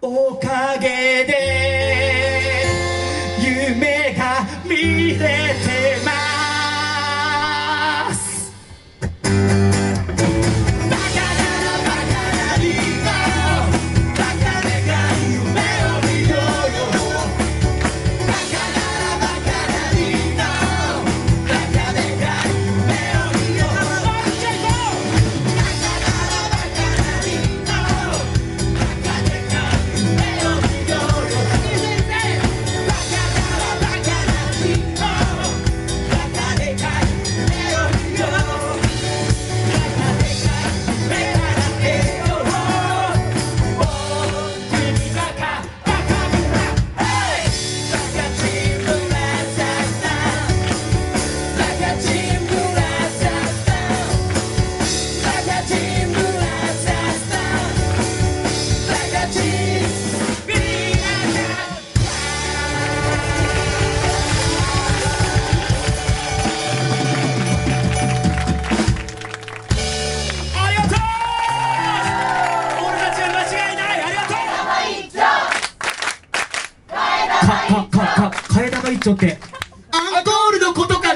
おかげで夢が見れた。か、か、か、か、替え玉一丁って、アンコールのことか。